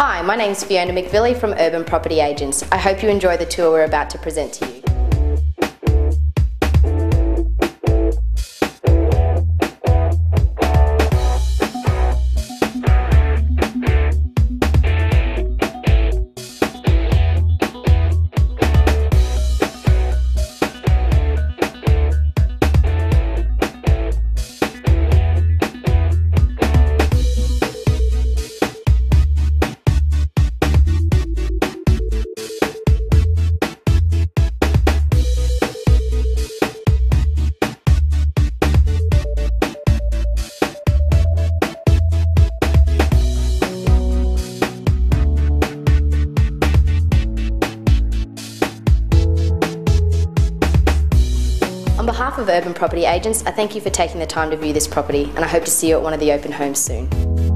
Hi, my name's Fiona McVilly from Urban Property Agents. I hope you enjoy the tour we're about to present to you. Behalf of Urban Property Agents, I thank you for taking the time to view this property and I hope to see you at one of the open homes soon.